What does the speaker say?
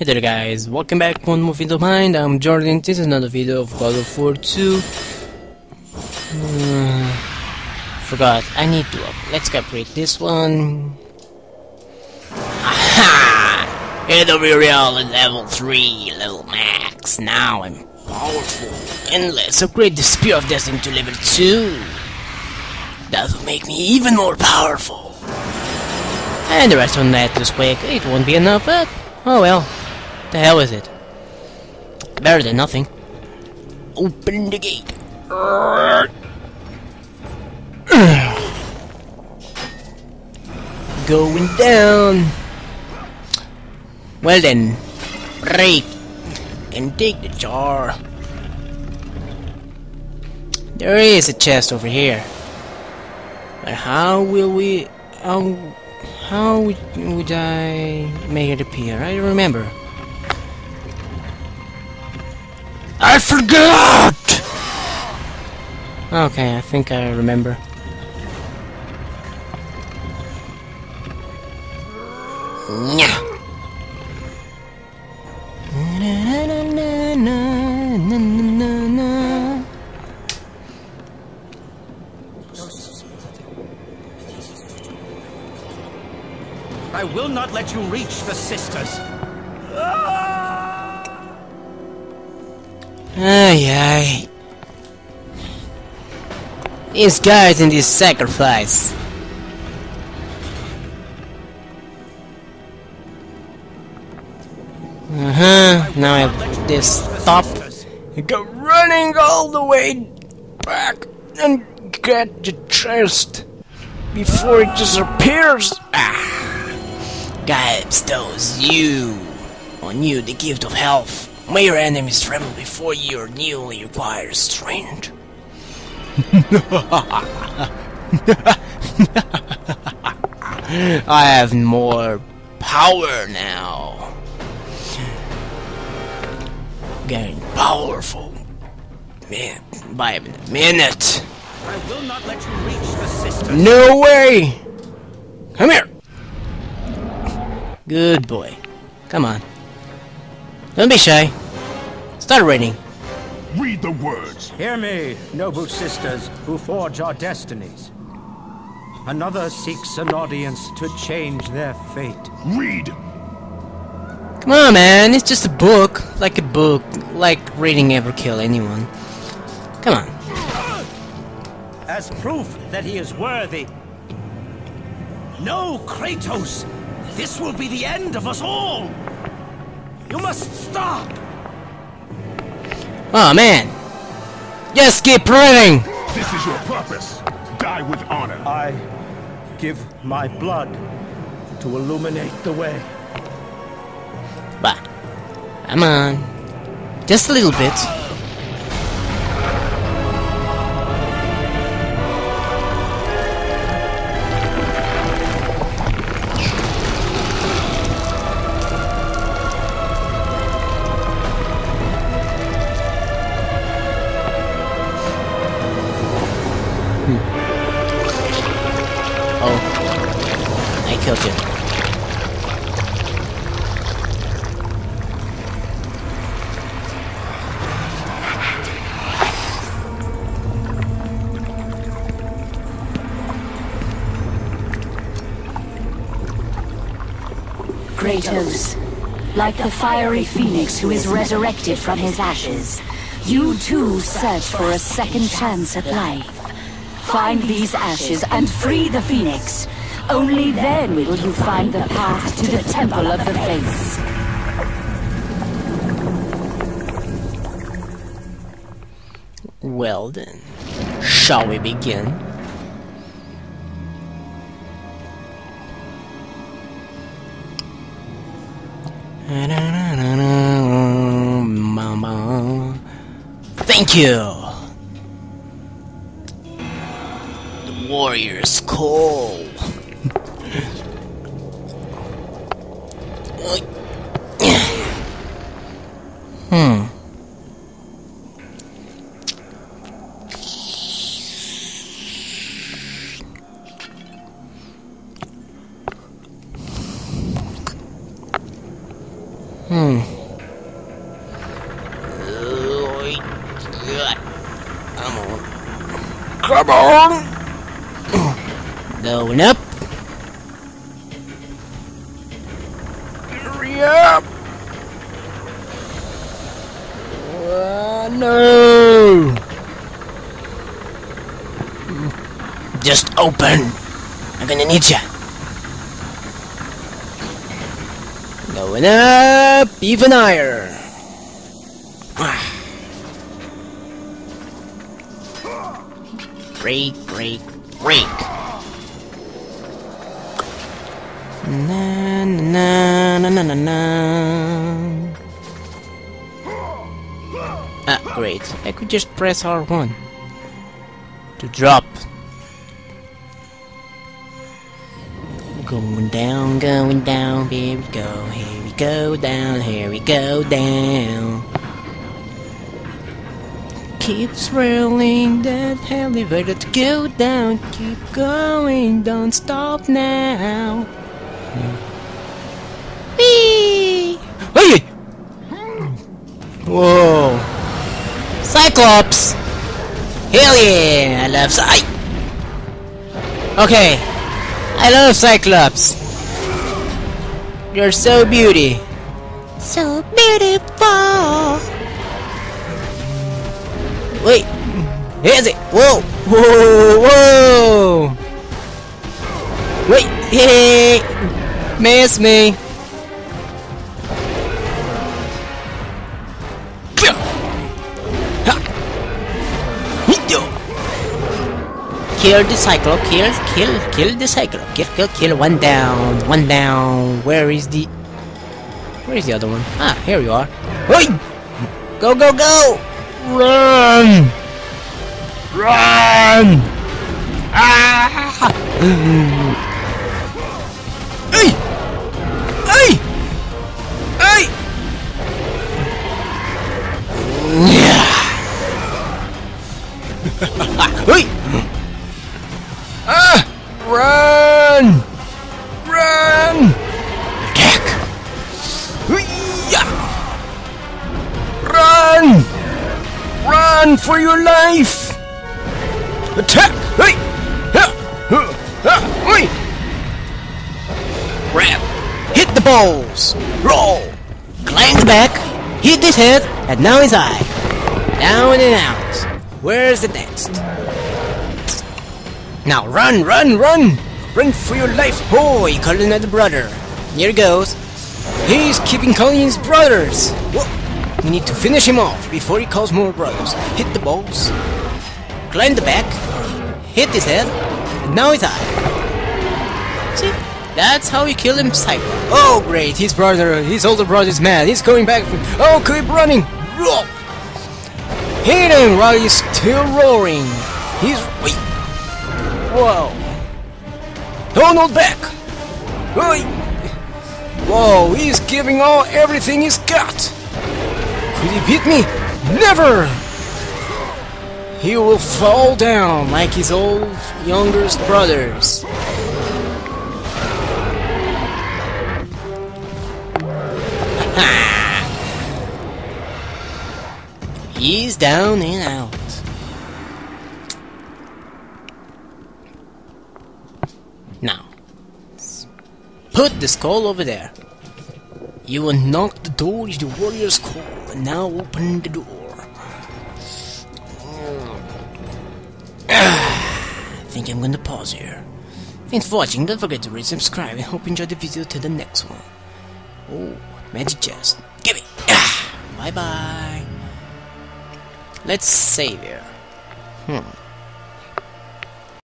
Hey there guys, welcome back one more video mine, I'm Jordan, this is another video of God of War 2 uh, Forgot, I need to, up. let's upgrade this one. Aha! Head of Euryale at level 3, level max, now I'm powerful. And let's upgrade the Spear of Destiny to level 2 That will make me even more powerful. And the rest on that just quick, it won't be enough, but oh well the hell is it? Better than nothing. Open the gate. Going down. Well then, break and take the jar. There is a chest over here. But how will we... How, how would I make it appear? I don't remember. Forgot! Okay, I think I remember. Yeah. I will not let you reach the sisters. Ay ay. These guys in this sacrifice. Uh huh. Now I have this stop. Go running all the way back and get the chest before it disappears. Ah. Bestows you on you the gift of health. May your enemies tremble before your newly acquired strength. I have more power now. Getting powerful. Man, by a minute. I will not let you reach the sisters. No way! Come here! Good boy. Come on. Don't be shy. Start reading. Read the words. Hear me, noble sisters who forge our destinies. Another seeks an audience to change their fate. Read. Come on, man. It's just a book. Like a book. Like reading ever kill anyone. Come on. As proof that he is worthy. No, Kratos! This will be the end of us all! You must stop! Oh, man. Just keep reading. This is your purpose. Die with honor. I give my blood to illuminate the way. But, come on. Uh, just a little bit. Killed. Kratos, like the fiery phoenix who is resurrected from his ashes, you too search for a second chance at life. Find these ashes and free the phoenix. Only then will you find the path to the Temple of the Fates. Well then, shall we begin? Thank you! The warrior's Hmm. Oh. Come on. Come on. Going up. Hurry up. Uh, no. Just open. I'm gonna need ya. Going up even higher. break, break, break. Na na na na na na. Ah, great. I could just press R1 to drop. Going down, going down, we go, here go down, here we go down. Keeps rolling that elevator to go down, keep going, don't stop now. Whee! Hey! Whoa! Cyclops! Hell yeah! I love Cy. Okay, I love Cyclops. You're so beauty. So beautiful. Wait, here's it. Whoa, whoa, whoa. Wait, hey, miss me. Kill the Cyclops, kill, kill, kill the Cyclops, kill, kill, kill, one down, one down, where is the... Where is the other one? Ah, here you are. Hey! Go, go, go! Run! Run! Ah! Hey! Hey! Hey! Yeah! hey! Balls! Roll! Clank back! Hit his head, and now his eye. Down and out. Where's the next? Now run, run, run! Run for your life! Oh, he called another brother. Here goes. He's keeping calling his brothers! Whoa. We need to finish him off before he calls more brothers. Hit the balls. Climb the back. Hit his head. And now his eye. That's how you kill him, Cycle. Oh, great. His brother, his older brother is mad. He's going back. Oh, keep running. Hit him while he's still roaring. He's... Wait. Whoa! Don't hold back! Oi! Whoa, he's giving all everything he's got! Could he beat me? Never! He will fall down like his old youngest brothers. He's down and out. Now, put the skull over there. You unlock the door with the warrior's call, and now open the door. I think I'm gonna pause here. Thanks for watching, don't forget to rate, subscribe, and hope you enjoyed the video till the next one. Oh, magic chest. Give me! Ah, bye bye. Let's save here. Hmm.